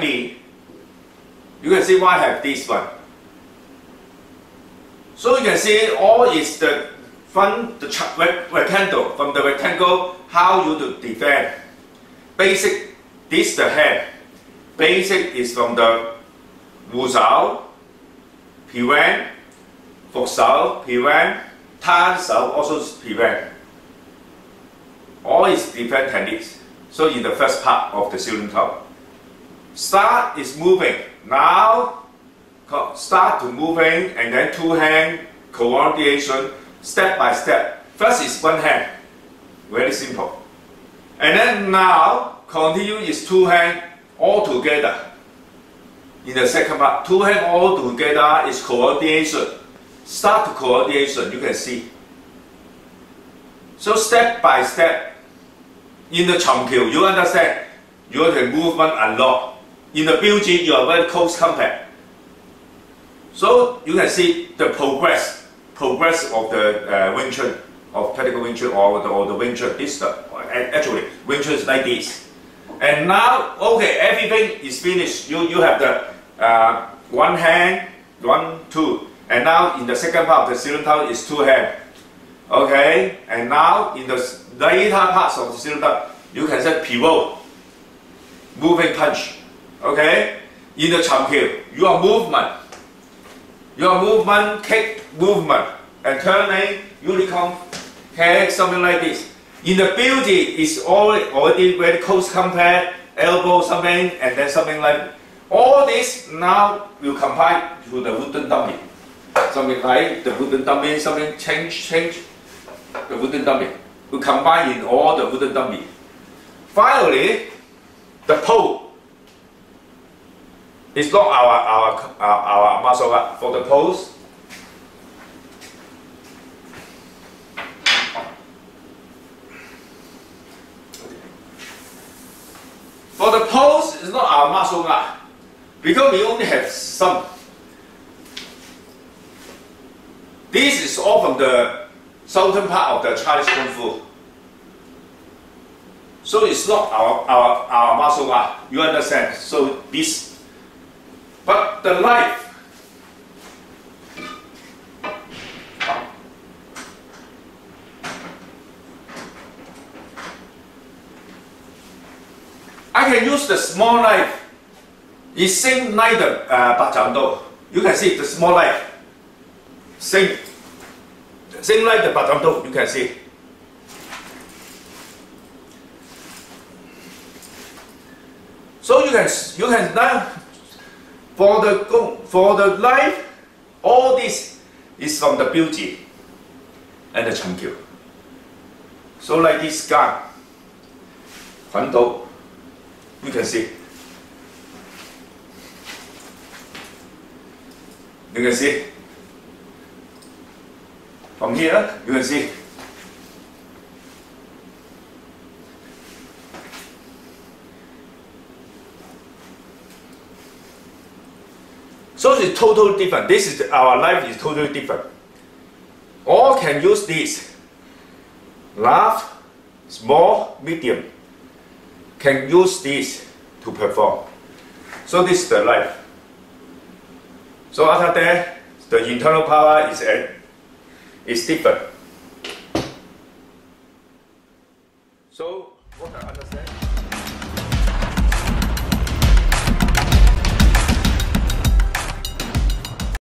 me, you can see why I have this one. So you can see all is the from the rectangle, from the rectangle, how you to defend. Basic, this the head. Basic is from the Wu Zhao, Pi Wen, Fu Shao, Pi Wen, Tan Shao, also Pi Wen. All is defense techniques. So in the first part of the ceiling talk. Start is moving. Now start to moving and then two hand coordination step by step. First is one hand. Very simple. And then now continue is two hand all together. In the second part, two hand all together is coordination. Start to coordination, you can see. So step by step, in the Chum Kiu, you understand, you to movement a lot. In the Biuji, you are very close contact. So you can see the progress, progress of the uh, Wing Chun, of Practical Wing Chun or the, or the Wing Chun. Uh, actually Wing Chun is like this. And now, okay, everything is finished. You you have the uh, one hand, one, two. And now in the second part of the cylinder is two hand. Okay, and now in the later parts of the cylinder, you can say pivot, moving punch. Okay, in the Chum Kiu, your movement, your movement, kick movement, and turning, unicorn, kick, something like this. In the Biuji, it's all already very close contact, elbow something, and then something like all this now will combine to the wooden dummy. Something like the wooden dummy, something change, change the wooden dummy. We combine in all the wooden dummy. Finally, the pole is not our, our, our, our muscle up. For the pose, For the pose, it's not our muscle up because we only have some. This is all from the southern part of the Chinese Kung Fu. So it's not our, our, our muscle art, you understand? So this, the life, I can use the small knife it's same like the uh, You can see the small knife. Same, same like the bajando. You can see. So you can you can now for the for the life, all this is from the beauty and the Chum Kiu. So like this guy, you can see. You can see. From here, you can see. So it's totally different. This is our life is totally different. All can use this. Large, small, medium. Can use this to perform. So this is the life. So after that, the internal power is, is different. So what I understand